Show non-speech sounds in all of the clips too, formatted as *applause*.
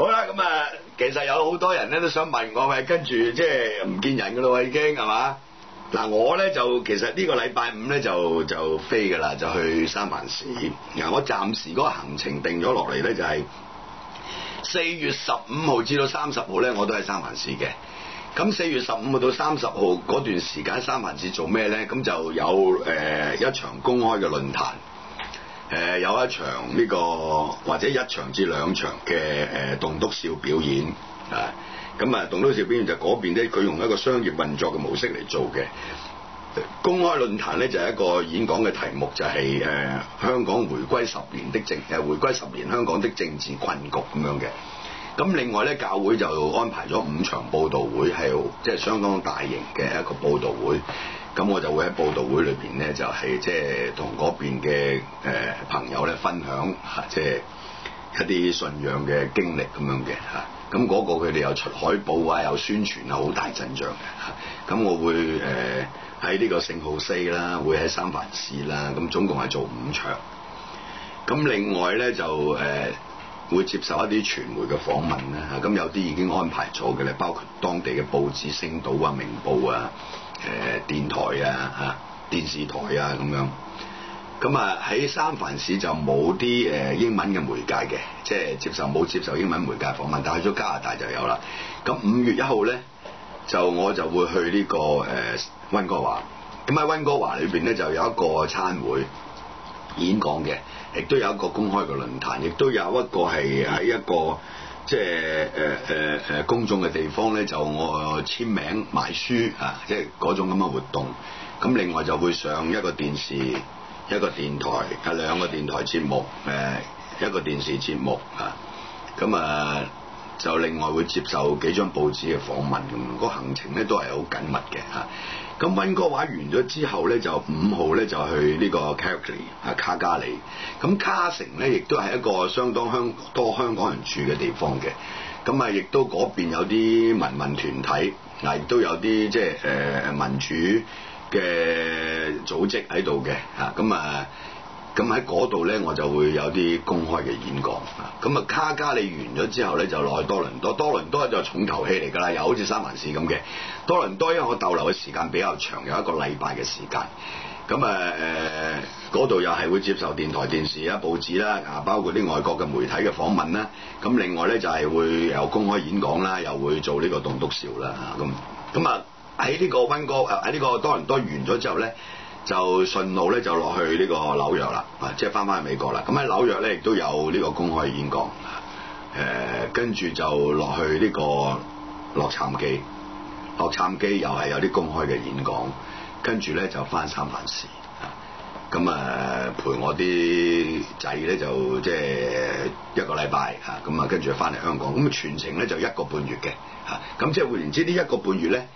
好啦，咁啊，其實有好多人咧都想問我，喂，跟住即係唔見人噶咯喎，已經係嘛？嗱，我咧就其實呢個禮拜五咧就就飛噶啦，就去三藩市。嗱，我暫時嗰個行程定咗落嚟咧，就係四月十五號至到三十號咧，我都喺三藩市嘅。咁四月十五號到三十號嗰段時間，三藩市做咩咧？咁就有誒、一場公開嘅論壇。誒、有一場呢、個或者一場至兩場嘅誒棟篤笑表演啊，咁啊棟篤笑表演就嗰邊咧，佢用一個商業運作嘅模式嚟做嘅。公開論壇咧就係一個演講嘅題目，就係、香港回歸十年的政誒回歸十年香港的政治困局咁樣嘅。咁另外咧，教會就安排咗五場報道會，係即係相當大型嘅一個報道會。咁我就會喺報道會裏邊咧，就係即係同嗰邊嘅誒朋友咧分享，即係一啲信仰嘅經歷咁樣嘅嚇。咁嗰個佢哋又出海報啊，又宣傳啊，好大陣仗嘅嚇。咁我會誒喺呢個聖號四啦，會喺三藩市啦，咁總共係做五場。咁另外咧就誒會接受一啲傳媒嘅訪問啦。咁有啲已經安排咗嘅咧，包括當地嘅報紙《星島》啊、《明報》啊。誒、電台啊嚇電視台啊咁樣，咁啊喺三藩市就冇啲誒英文嘅媒介嘅，即係接受冇接受英文媒介訪問，但係去咗加拿大就有啦。咁五月一號咧，就我就會去呢、個誒溫哥華，咁喺溫哥華裏邊咧就有一個餐會演講嘅，亦都有一個公開嘅論壇，亦都有一個係喺一個。即係誒誒誒公眾嘅地方咧，就我簽名賣書啊，即係嗰種咁嘅活動。咁另外就會上一個電視、一個電台、啊兩個電台節目，誒一個電視節目啊。咁啊就另外會接受幾張報紙嘅訪問咁，個行程咧都係好緊密嘅嚇。咁溫哥華完咗之後咧，就五號咧就去呢個 Calgary 啊卡加里。咁卡城咧，亦都係一個相當香多香港人住嘅地方嘅。咁啊，亦都嗰邊有啲民民團體，嗱亦都有啲即係誒民主嘅組織喺度嘅嚇。咁啊，咁喺嗰度咧，我就會有啲公開嘅演講啊。咁啊，卡加利完咗之後咧，就落去多倫多。多倫多就重頭戲嚟㗎啦，又好似三藩市咁嘅。多倫多因為我逗留嘅時間比較長，有一個禮拜嘅時間。咁啊誒，嗰、度又係會接受電台、電視啊、報紙啦，啊包括啲外國嘅媒體嘅訪問啦。咁另外咧就係會有公開演講啦，又會做呢個棟篤笑啦。咁咁啊喺呢個溫哥喺呢個多倫多完咗之後咧，就順路咧就落去呢個紐約啦，啊即係翻返去美國啦。咁喺紐約咧亦都有呢個公開演講。誒、跟住就落去呢個洛杉磯。洛杉磯又係有啲公開嘅演講，跟住咧就翻三藩市，咁啊陪我啲仔咧就即係一個禮拜嚇，咁啊跟住翻嚟香港，咁全程咧就一個半月嘅嚇，咁即係換言之呢一個半月咧，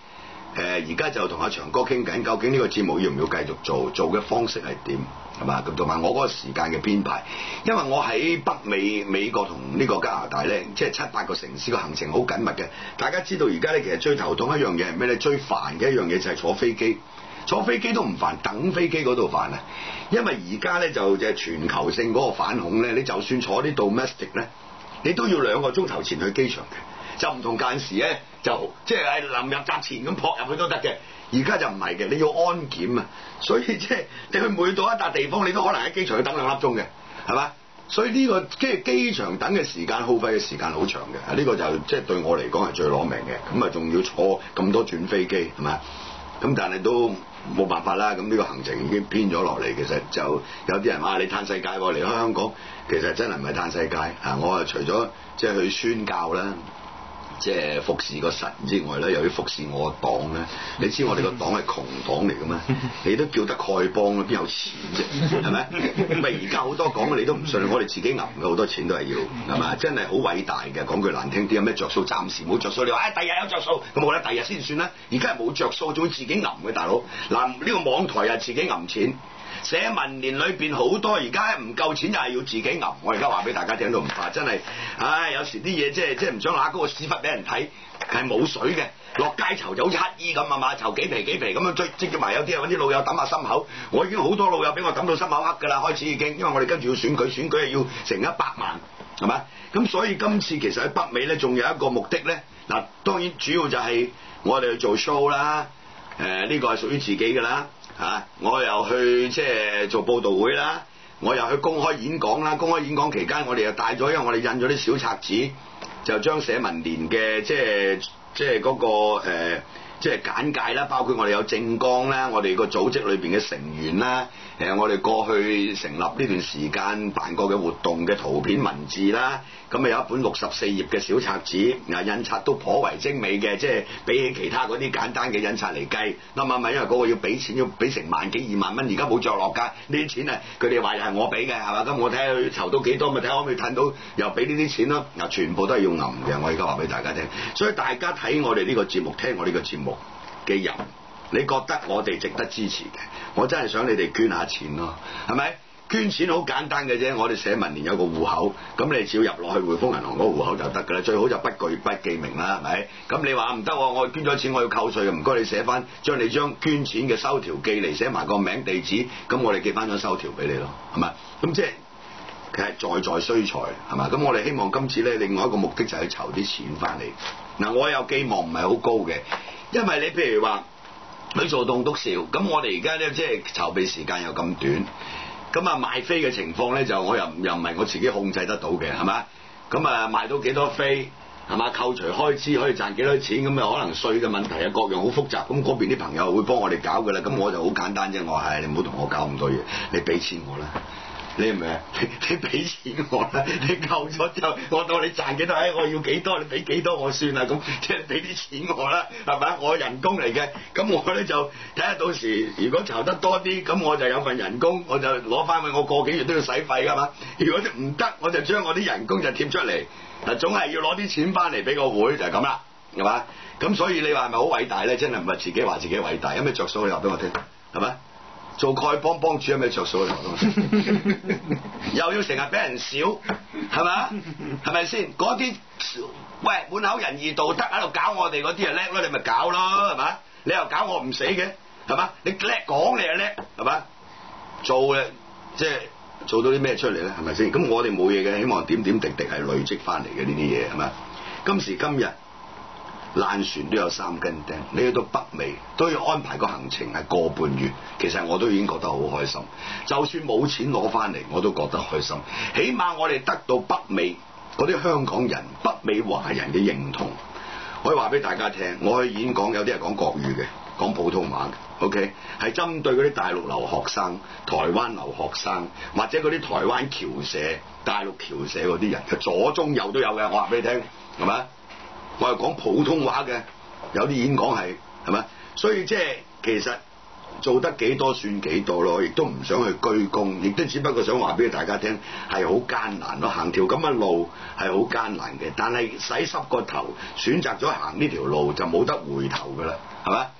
誒而家就同阿長哥傾緊，究竟呢個節目要唔要繼續做，做嘅方式係點？係嘛？咁同埋我嗰個時間嘅編排，因為我喺北美美國同呢個加拿大咧，即係七八個城市個行程好緊密嘅。大家知道而家咧，其實最頭痛一樣嘢係咩咧？最煩嘅一樣嘢就係坐飛機，坐飛機都唔煩，等飛機嗰度煩啊！因為而家咧就即係全球性嗰個反恐咧，你就算坐啲 domestic 咧，你都要兩個鐘頭前去機場嘅，就唔同間時咧，就即係喺臨入閘前咁撲入去都得嘅。而家就唔係嘅，你要安檢啊，所以即係你去每到一笪地方，你都可能喺機場要等兩粒鐘嘅，係嘛？所以呢個即係機場等嘅時間耗費嘅時間好長嘅，呢個就即係對我嚟講係最攞命嘅。咁啊，仲要坐咁多轉飛機，係嘛？咁但係都冇辦法啦。咁呢個行程已經編咗落嚟，其實就有啲人話你嘆世界喎，離開香港，其實真係唔係嘆世界啊！我啊除咗即係去宣教啦。即係服侍個神之外咧，又要服侍我個黨咧。*laughs* 你知我哋個黨係窮黨嚟嘅咩？*laughs* 你都叫得丐幫啦，邊有錢啫？係咪？咪而家好多講嘅你都唔信，我哋自己揞嘅好多錢都係要係咪？真係好偉大嘅。講句難聽啲，有咩着數？暫時冇着數。你話誒，第日有着數，咁我咧第日先算啦。而家係冇着數，仲要自己揞嘅大佬。嗱，呢個網台又自己揞錢。寫文連裏邊好多，而家唔夠錢又係要自己揞。我而家話俾大家聽都唔怕，真係，唉，有時啲嘢即係即係唔想揦嗰個屎忽俾人睇，係冇水嘅。落街籌就好似乞衣咁啊嘛，籌幾皮幾皮咁樣追，積住埋有啲啊揾啲老友抌下心口。我已經好多老友俾我抌到心口黑㗎啦，開始已經，因為我哋跟住要選舉，選舉係要成一百萬係咪？咁所以今次其實喺北美咧，仲有一個目的咧。嗱，當然主要就係我哋去做 show 啦。誒，呢個係屬於自己㗎啦。嚇，我又去即係做報道會啦，我又去公開演講啦。公開演講期間，我哋又帶咗，因為我哋印咗啲小冊子，就將社民連嘅即係即係嗰個誒即係簡介啦，包括我哋有政綱啦，我哋個組織裏邊嘅成員啦。誒，我哋過去成立呢段時間辦過嘅活動嘅圖片文字啦，咁啊有一本六十四頁嘅小冊子，啊印刷都頗為精美嘅，即係比起其他嗰啲簡單嘅印刷嚟計，啱唔啱？因為嗰個要俾錢，要俾成萬幾二萬蚊，而家冇着落㗎，呢啲錢啊，佢哋話又係我俾嘅，係嘛？咁我睇下佢籌到幾多，咪睇下可唔可以褪到又俾呢啲錢咯。嗱，全部都係要揞嘅，我而家話俾大家聽。所以大家睇我哋呢個節目，聽我呢個節目嘅人。你覺得我哋值得支持嘅，我真係想你哋捐下錢咯，係咪？捐錢好簡單嘅啫，我哋寫民聯有個戶口，咁你只要入落去匯豐銀行嗰個戶口就得㗎啦。最好就不具不記名啦，係咪？咁你話唔得，我捐咗錢我要扣稅嘅，唔該你寫翻，將你將捐錢嘅收條寄嚟，寫埋個名地址，咁我哋寄翻張收條俾你咯，係咪？咁即係其實在在需財，係嘛？咁我哋希望今次咧，另外一個目的就係籌啲錢翻嚟。嗱，我有寄望唔係好高嘅，因為你譬如話。佢做棟篤笑，咁我哋而家咧即係籌備時間又咁短，咁啊賣飛嘅情況咧就我又又唔係我自己控制得到嘅，係咪？咁啊賣到幾多飛，係嘛？扣除開支可以賺幾多錢，咁啊可能稅嘅問題啊各樣好複雜，咁嗰邊啲朋友會幫我哋搞嘅啦，咁我就好簡單啫，我係你唔好同我搞咁多嘢，你俾錢我啦。你係咪啊？*laughs* 你俾錢我啦，你夠咗之後，我當你賺幾多，哎，我要幾多，你俾幾多我算啦，咁 *laughs* 即係俾啲錢我啦，係咪？我人工嚟嘅，咁我咧就睇下到時如果籌得多啲，咁我就有份人工，我就攞翻去，我個幾月都要使費㗎嘛。如果唔得，我就將我啲人工就貼出嚟，嗱，總係要攞啲錢翻嚟俾個會，就係咁啦，係嘛？咁所以你話係咪好偉大咧？真係唔係自己話自己偉大，有咩着數你話俾我聽，係咪？做丐幫幫主有咩着數啊？*laughs* 又要成日俾人笑，係咪？係咪先？嗰啲喂滿口仁義道德喺度搞我哋嗰啲啊叻咯，你咪搞咯，係咪？你又搞我唔死嘅，係嘛？你叻講你又叻，係嘛？做嘅即係做到啲咩出嚟咧？係咪先？咁我哋冇嘢嘅，希望點點滴滴係累積翻嚟嘅呢啲嘢，係咪？今時今日。爛船都有三根釘，你去到北美都要安排個行程係個半月，其實我都已經覺得好開心。就算冇錢攞翻嚟，我都覺得開心。起碼我哋得到北美嗰啲香港人、北美華人嘅認同。我可以話俾大家聽，我去演講有啲係講國語嘅，講普通話嘅，OK，係針對嗰啲大陸留學生、台灣留學生或者嗰啲台灣僑社、大陸僑社嗰啲人，左中右都有嘅。我話俾你聽，係咪？我係講普通話嘅，有啲演講係係咪？所以即係其實做得幾多算幾多咯，亦都唔想去居功，亦都只不過想話俾大家聽係好艱難咯，行條咁嘅路係好艱難嘅，但係洗濕個頭，選擇咗行呢條路就冇得回頭㗎啦，係咪？